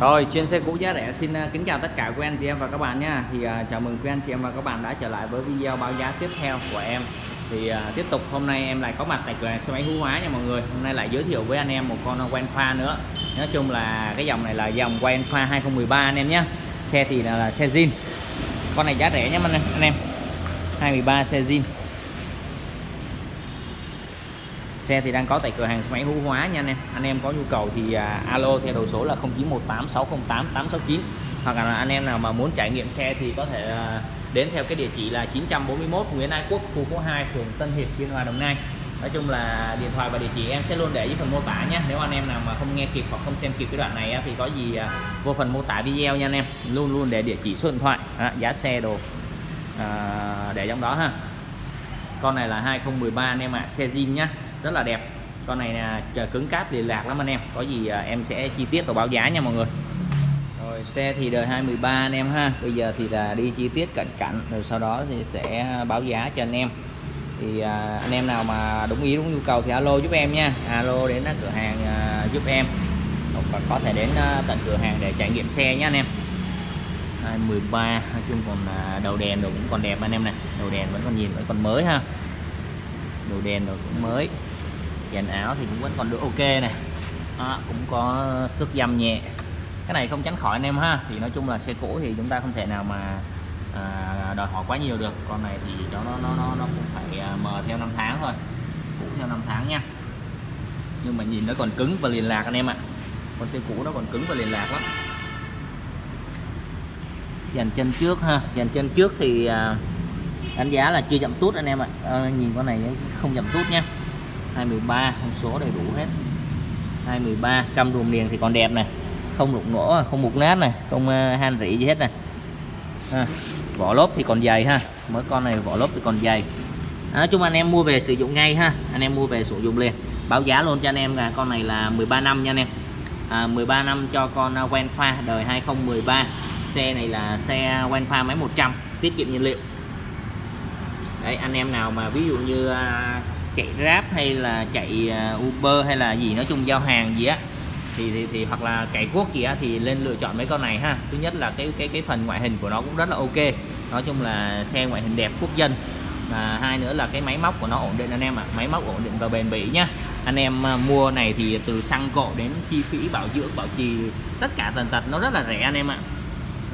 Rồi chuyên xe cũ giá rẻ. Xin à, kính chào tất cả quý anh chị em và các bạn nha. Thì uh, chào mừng quý anh chị em và các bạn đã trở lại với video báo giá tiếp theo của em. Thì uh, tiếp tục hôm nay em lại có mặt tại cửa hàng xe máy Hú Hóa nha mọi người. Hôm nay lại giới thiệu với anh em một con quen pha nữa. Nói chung là cái dòng này là dòng quen pha 2013 anh em nhé. Xe thì là, là xe zin. Con này giá rẻ nhé anh em, anh em. 2013 xe zin. Xe thì đang có tại cửa hàng máy hữu hóa nha anh em. Anh em có nhu cầu thì à, alo theo đầu số là 0918 608 869 hoặc là anh em nào mà muốn trải nghiệm xe thì có thể à, đến theo cái địa chỉ là 941 Nguyễn Ái Quốc khu phố 2 phường Tân Hiệp Biên Hòa Đồng Nai. Nói chung là điện thoại và địa chỉ em sẽ luôn để dưới phần mô tả nhé nếu anh em nào mà không nghe kịp hoặc không xem kịp cái đoạn này thì có gì à, vô phần mô tả video nha anh em. Luôn luôn để địa chỉ số điện thoại à, giá xe đồ à, để trong đó ha. Con này là 2013 anh em ạ à, xe zin nhá rất là đẹp. Con này là cứng cáp liền lạc lắm anh em. Có gì à, em sẽ chi tiết và báo giá nha mọi người. Rồi xe thì đời 2013 anh em ha. Bây giờ thì là đi chi tiết cận cảnh rồi sau đó thì sẽ báo giá cho anh em. Thì à, anh em nào mà đúng ý đúng nhu cầu thì alo giúp em nha. Alo đến à, cửa hàng à, giúp em. Hoặc có thể đến à, tận cửa hàng để trải nghiệm xe nhé anh em. 2013 nói chung còn đầu đèn rồi cũng còn đẹp anh em này. Đầu đèn vẫn còn nhìn vẫn còn mới ha. Đầu đèn rồi cũng mới dàn áo thì cũng vẫn còn được ok này đó, cũng có sức dăm nhẹ. Cái này không tránh khỏi anh em ha. Thì nói chung là xe cũ thì chúng ta không thể nào mà à, đòi hỏi quá nhiều được. Con này thì nó nó nó nó, cũng phải à, mờ theo năm tháng thôi. Cũ theo năm tháng nha. Nhưng mà nhìn nó còn cứng và liền lạc anh em ạ. Con xe cũ nó còn cứng và liền lạc lắm. Dàn chân trước ha. Dàn chân trước thì à, đánh giá là chưa chậm tút anh em ạ. À, nhìn con này không chậm tút nha. 213 thông số đầy đủ hết. 23 trăm ruồng liền thì còn đẹp này. Không lục nổ không mục nát này không uh, han rỉ gì hết này. À, vỏ lốp thì còn dày ha. Mới con này vỏ lốp thì còn dày. À, nói chung anh em mua về sử dụng ngay ha. Anh em mua về sử dụng liền. Báo giá luôn cho anh em là con này là 13 năm nha anh em. À, 13 năm cho con ờ, Wenfa đời 2013 xe này là xe Wenfa máy 100 tiết kiệm nhiên liệu. Đấy anh em nào mà ví dụ như à, chạy Grab hay là chạy à, Uber hay là gì nói chung giao hàng gì á thì, thì, thì hoặc là cày quốc gì á thì lên lựa chọn mấy con này ha. Thứ nhất là cái cái cái phần ngoại hình của nó cũng rất là ok. Nói chung là xe ngoại hình đẹp quốc dân. Và hai nữa là cái máy móc của nó ổn định anh em ạ. À. máy móc ổn định và bền bỉ nhá. Anh em à, mua này thì từ xăng cộ đến chi phí bảo dưỡng bảo trì tất cả tần tật nó rất là rẻ anh em ạ. À.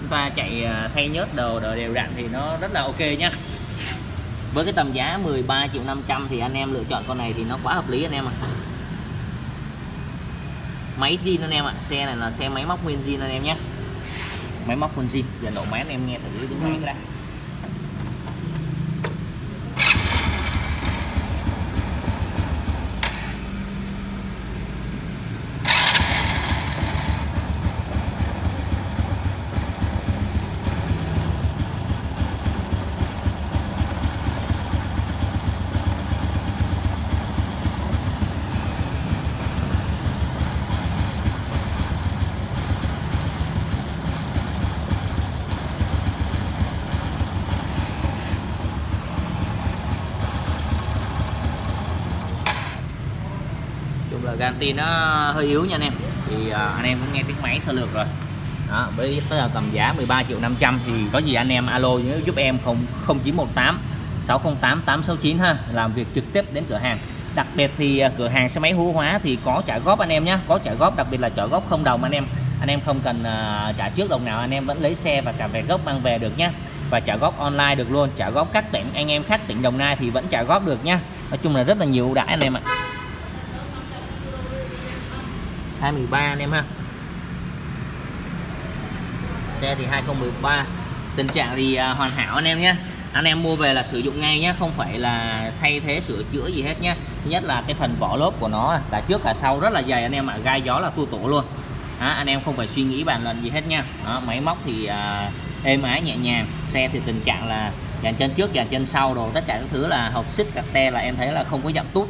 chúng ta chạy thay nhớt đồ đều đặn thì nó rất là ok nhá với cái tầm giá 13 triệu 500 thì anh em lựa chọn con này thì nó quá hợp lý anh em ạ à. máy zin anh em ạ à. xe này là xe máy móc nguyên zin anh em nhé máy móc nguyên zin giờ nổ máy anh em nghe thử tiếng máy cái đã là nó hơi yếu nha anh em. Thì à, anh em cũng nghe tiếng máy sơ lược rồi. Đó với tới là tầm giá 13 triệu 500 thì có gì anh em alo giúp em 0 0918 608 869 ha. Làm việc trực tiếp đến cửa hàng. Đặc biệt thì à, cửa hàng xe máy hữu hóa thì có trả góp anh em nhé có trả góp đặc biệt là trả góp không đồng anh em. Anh em không cần uh, trả trước đồng nào anh em vẫn lấy xe và trả về gốc mang về được nhé và trả góp online được luôn. Trả góp các tỉnh anh em khác tỉnh đồng nai thì vẫn trả góp được nhé nói chung là rất là nhiều ưu đãi anh em ạ. 2013 anh em ha. Xe thì 2013 tình trạng thì à, hoàn hảo anh em nhé. Anh em mua về là sử dụng ngay nhé không phải là thay thế sửa chữa gì hết nhé. Nhất là cái phần vỏ lốp của nó à, cả trước cả sau rất là dày anh em ạ gai gió là tu tổ luôn. Đó, anh em không phải suy nghĩ bàn lần gì hết nha. Đó, máy móc thì à, êm ái nhẹ nhàng. Xe thì tình trạng là dàn chân trước dàn chân sau đồ tất cả các thứ là hộp xích cặp te là em thấy là không có giảm tút.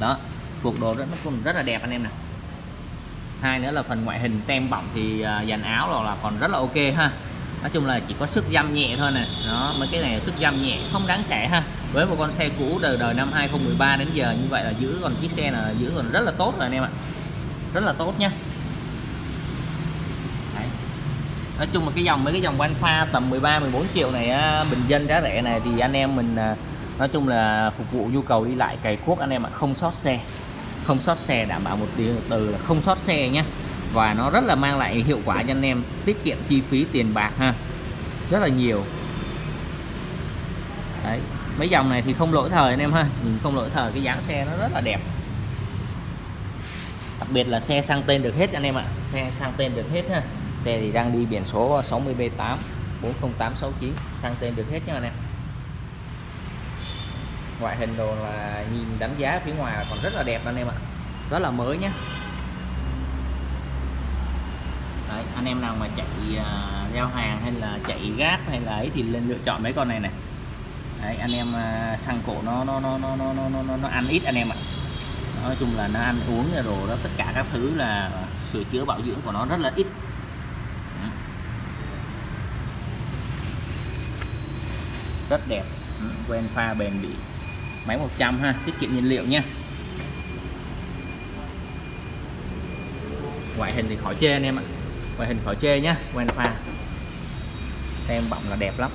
Đó phục đồ rất nó cũng rất là đẹp anh em nè hai nữa là phần ngoại hình tem bọng thì à, dàn áo rồi là còn rất là ok ha. Nói chung là chỉ có sức dăm nhẹ thôi nè. Đó mấy cái này sức dăm nhẹ không đáng kể ha. Với một con xe cũ đời đời năm 2013 đến giờ như vậy là giữ còn chiếc xe là giữ còn rất là tốt rồi anh em ạ. Rất là tốt nhá. Đấy, nói chung là cái dòng mấy cái dòng Alpha tầm 13 14 triệu này á, bình dân giá rẻ này thì anh em mình à, nói chung là phục vụ nhu cầu đi lại cày cuốc anh em ạ không sót xe không sót xe đảm bảo một từ, từ là không sót xe nhé và nó rất là mang lại hiệu quả cho anh em tiết kiệm chi phí tiền bạc ha. Rất là nhiều. Đấy mấy dòng này thì không lỗi thời anh em ha. Mình không lỗi thời cái dáng xe nó rất là đẹp. Đặc biệt là xe sang tên được hết anh em ạ. Xe sang tên được hết ha. Xe thì đang đi biển số 60B8 40869 sang tên được hết nha anh em ngoại hình đồ là nhìn đánh giá phía ngoài còn rất là đẹp anh em ạ. Rất là mới nhé Đấy, anh em nào mà chạy uh, giao hàng hay là chạy gáp hay là ấy thì lên lựa chọn mấy con này này. Đấy, anh em uh, xăng cổ nó nó nó nó nó nó nó, nó ăn ít anh em ạ. Nói chung là nó ăn uống rồi đó tất cả các thứ là sửa chữa bảo dưỡng của nó rất là ít. Rất đẹp. Ừ, quen pha bền bỉ máy 100 ha, tiết kiệm nhiên liệu nha. Ngoại hình thì khỏi chê anh em ạ. Ngoại hình khỏi chê nhá quen pha. Tem bọng là đẹp lắm.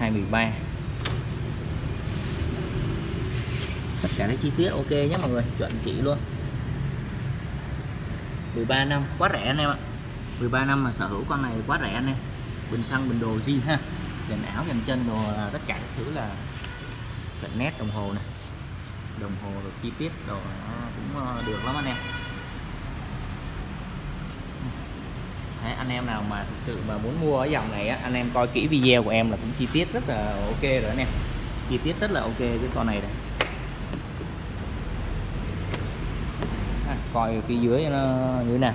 213 tất cả các chi tiết ok nhé mọi người, chuẩn chỉ luôn. 13 năm, quá rẻ anh em ạ. 13 năm mà sở hữu con này quá rẻ anh em. Bình xăng, bình đồ zin ha. Dàn áo dàn chân, đồ à, tất cả các thứ là cận nét đồng hồ này. Đồng hồ rồi chi tiết đồ nó cũng ờ, được lắm anh em. Đấy, anh em nào mà thực sự mà muốn mua ở dòng này á, anh em coi kỹ video của em là cũng chi tiết rất là ok rồi anh em. Chi tiết rất là ok cái con này này. À, coi phía dưới nó như thế nào.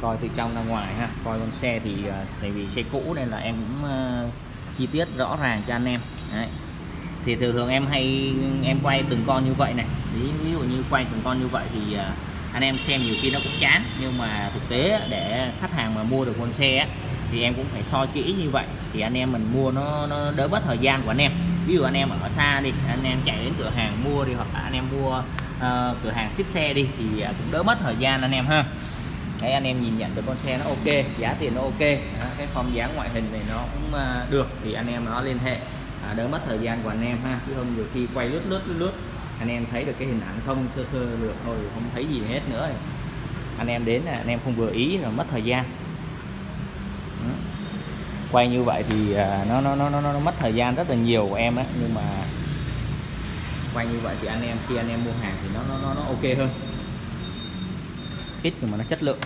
Coi từ trong ra ngoài ha coi con xe thì ờ, tại vì xe cũ nên là em cũng uh, chi tiết rõ ràng cho anh em. Đấy thì thường thường em hay em quay từng con như vậy này. Ví, ví dụ như quay từng con như vậy thì à, anh em xem nhiều khi nó cũng chán. Nhưng mà thực tế để khách hàng mà mua được con xe thì em cũng phải soi kỹ như vậy. Thì anh em mình mua nó, nó đỡ mất thời gian của anh em. Ví dụ anh em ở xa đi anh em chạy đến cửa hàng mua đi hoặc là anh em mua uh, cửa hàng ship xe đi thì à, cũng đỡ mất thời gian anh em ha. Đấy anh em nhìn nhận được con xe nó ok giá tiền nó ok đó, cái form dáng ngoại hình này nó cũng uh, được thì anh em nó liên hệ à, đỡ mất thời gian của anh em ha. Chứ không nhiều khi quay lướt lướt lướt lướt. Anh em thấy được cái hình ảnh không sơ sơ được thôi không thấy gì hết nữa. Anh em đến là anh em không vừa ý là mất thời gian. Đó. quay như vậy thì à, nó, nó nó nó nó mất thời gian rất là nhiều của em á. Nhưng mà quay như vậy thì anh em khi anh em mua hàng thì nó nó nó, nó ok hơn. Ít nhưng mà nó chất lượng.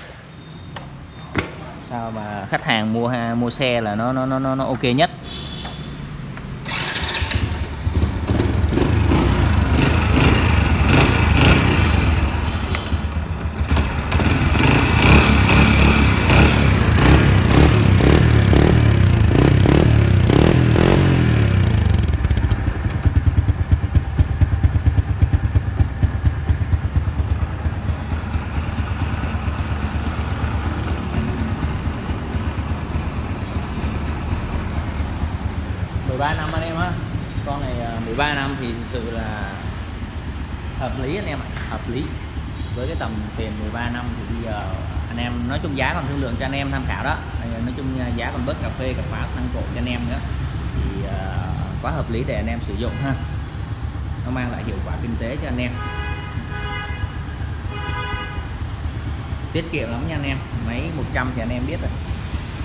Sao mà khách hàng mua ha mua xe là nó nó nó nó ok nhất 13 năm anh em á con này 13 năm thì thực sự là hợp lý anh em ạ. Hợp lý. Với cái tầm tiền 13 năm thì bây giờ anh em nói chung giá còn thương lượng cho anh em tham khảo đó. Ờ, nói chung giá còn bớt cà phê cà pháo tăng cộ cho anh em nữa. Thì uh, quá hợp lý để anh em sử dụng ha. Nó mang lại hiệu quả kinh tế cho anh em. Tiết kiệm lắm nha anh em. Máy 100 thì anh em biết rồi.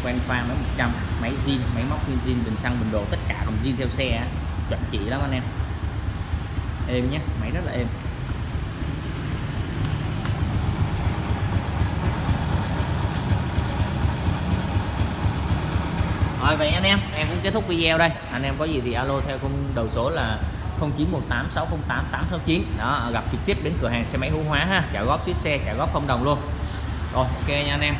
Quen pha máy 100 máy zin máy móc zin bình xăng bình đồ tất cả còn zin theo xe chuẩn chỉ lắm anh em. Êm nhé, máy rất là êm. Rồi, vậy anh em em cũng kết thúc video đây. Anh em có gì thì alo theo không đầu số là 0918 608 869 đó, gặp trực tiếp đến cửa hàng xe máy hữu hóa ha. Trả góp ship xe, trả góp không đồng luôn. Rồi, ok nha anh em.